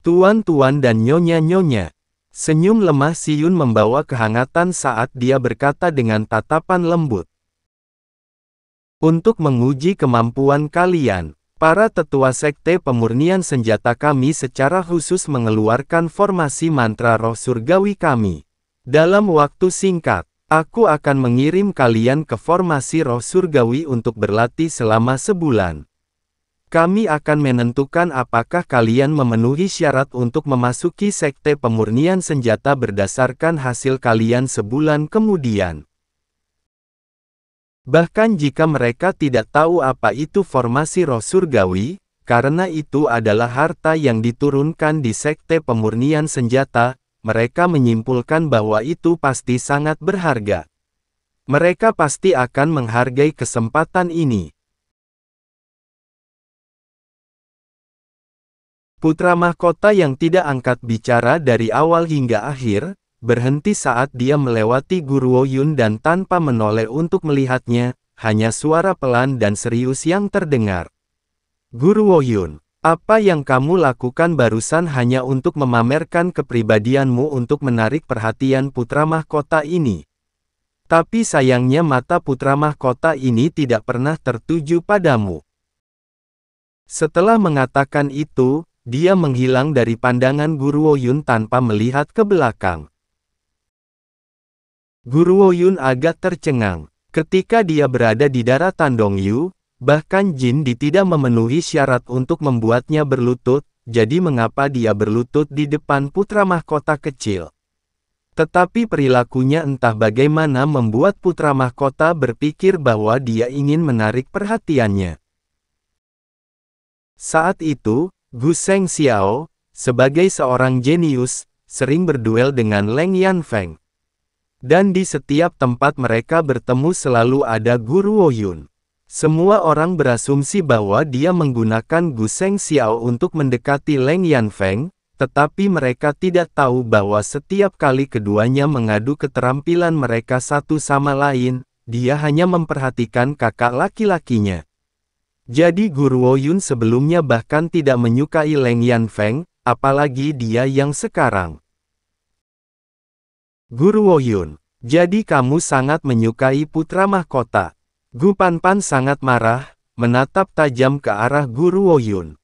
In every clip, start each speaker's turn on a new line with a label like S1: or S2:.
S1: Tuan-tuan dan nyonya-nyonya. Senyum lemah Siyun membawa kehangatan saat dia berkata dengan tatapan lembut. Untuk menguji kemampuan kalian, para tetua sekte pemurnian senjata kami secara khusus mengeluarkan formasi mantra roh surgawi kami. Dalam waktu singkat, aku akan mengirim kalian ke formasi roh surgawi untuk berlatih selama sebulan. Kami akan menentukan apakah kalian memenuhi syarat untuk memasuki sekte pemurnian senjata berdasarkan hasil kalian sebulan kemudian. Bahkan jika mereka tidak tahu apa itu formasi roh surgawi, karena itu adalah harta yang diturunkan di sekte pemurnian senjata, mereka menyimpulkan bahwa itu pasti sangat berharga. Mereka pasti akan menghargai kesempatan ini. Putra mahkota yang tidak angkat bicara dari awal hingga akhir, berhenti saat dia melewati Guru Yun dan tanpa menoleh untuk melihatnya, hanya suara pelan dan serius yang terdengar. Guru Yun, apa yang kamu lakukan barusan hanya untuk memamerkan kepribadianmu untuk menarik perhatian putra mahkota ini. Tapi sayangnya mata putra mahkota ini tidak pernah tertuju padamu. Setelah mengatakan itu, dia menghilang dari pandangan Guru Yun tanpa melihat ke belakang. Guru Woyun agak tercengang. Ketika dia berada di daratan Dongyu, bahkan Jin Di tidak memenuhi syarat untuk membuatnya berlutut, jadi mengapa dia berlutut di depan putra mahkota kecil? Tetapi perilakunya entah bagaimana membuat putra mahkota berpikir bahwa dia ingin menarik perhatiannya. Saat itu, Gu Seng Xiao, sebagai seorang jenius, sering berduel dengan Leng Yanfeng. Dan di setiap tempat mereka bertemu selalu ada Guru Woyun. Semua orang berasumsi bahwa dia menggunakan Gu Seng Xiao untuk mendekati Leng Yanfeng, tetapi mereka tidak tahu bahwa setiap kali keduanya mengadu keterampilan mereka satu sama lain, dia hanya memperhatikan kakak laki-lakinya. Jadi Guru Woyun sebelumnya bahkan tidak menyukai Leng Yanfeng, apalagi dia yang sekarang. Guru Woyun, jadi kamu sangat menyukai putra mahkota. Gu Panpan sangat marah, menatap tajam ke arah Guru Woyun.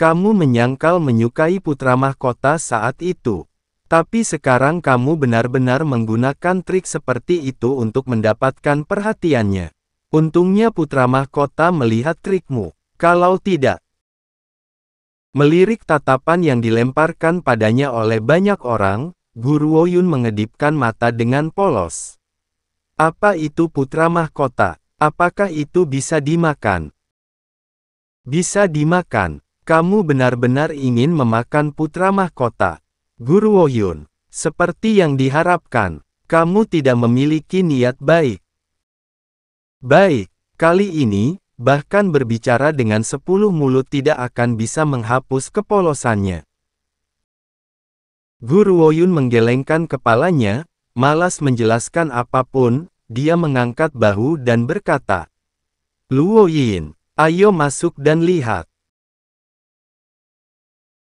S1: Kamu menyangkal menyukai putra mahkota saat itu. Tapi sekarang kamu benar-benar menggunakan trik seperti itu untuk mendapatkan perhatiannya. Untungnya putra mahkota melihat trikmu. Kalau tidak, melirik tatapan yang dilemparkan padanya oleh banyak orang, Guru Woyun mengedipkan mata dengan polos. Apa itu putra mahkota? Apakah itu bisa dimakan? Bisa dimakan. Kamu benar-benar ingin memakan putra mahkota. Guru Woyun, seperti yang diharapkan, kamu tidak memiliki niat baik. Baik, kali ini, bahkan berbicara dengan sepuluh mulut tidak akan bisa menghapus kepolosannya. Guru Woyun menggelengkan kepalanya, malas menjelaskan apa pun, dia mengangkat bahu dan berkata, Luo Yin, ayo masuk dan lihat.